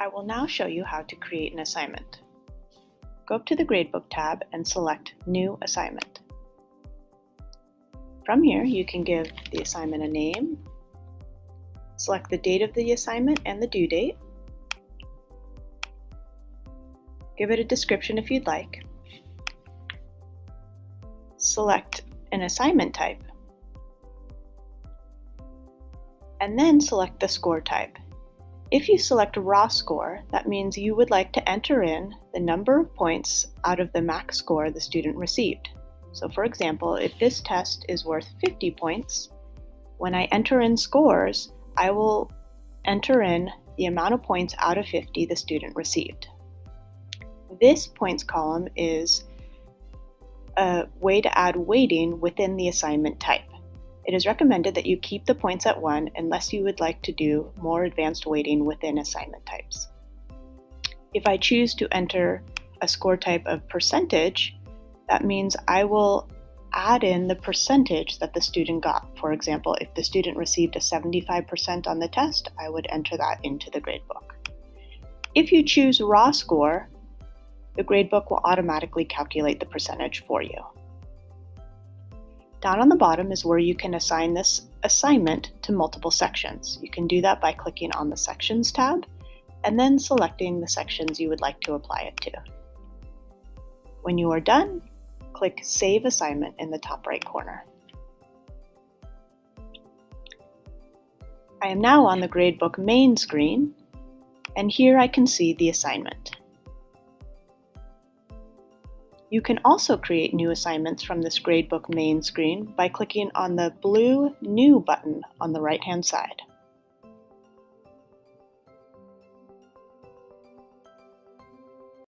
I will now show you how to create an assignment. Go up to the Gradebook tab and select New Assignment. From here, you can give the assignment a name, select the date of the assignment and the due date, give it a description if you'd like, select an assignment type, and then select the score type. If you select raw score, that means you would like to enter in the number of points out of the max score the student received. So for example, if this test is worth 50 points, when I enter in scores, I will enter in the amount of points out of 50 the student received. This points column is a way to add weighting within the assignment type. It is recommended that you keep the points at 1 unless you would like to do more advanced weighting within assignment types. If I choose to enter a score type of percentage, that means I will add in the percentage that the student got. For example, if the student received a 75% on the test, I would enter that into the gradebook. If you choose raw score, the gradebook will automatically calculate the percentage for you. Down on the bottom is where you can assign this assignment to multiple sections. You can do that by clicking on the Sections tab and then selecting the sections you would like to apply it to. When you are done, click Save Assignment in the top right corner. I am now on the Gradebook main screen, and here I can see the assignment. You can also create new assignments from this Gradebook main screen by clicking on the blue New button on the right-hand side.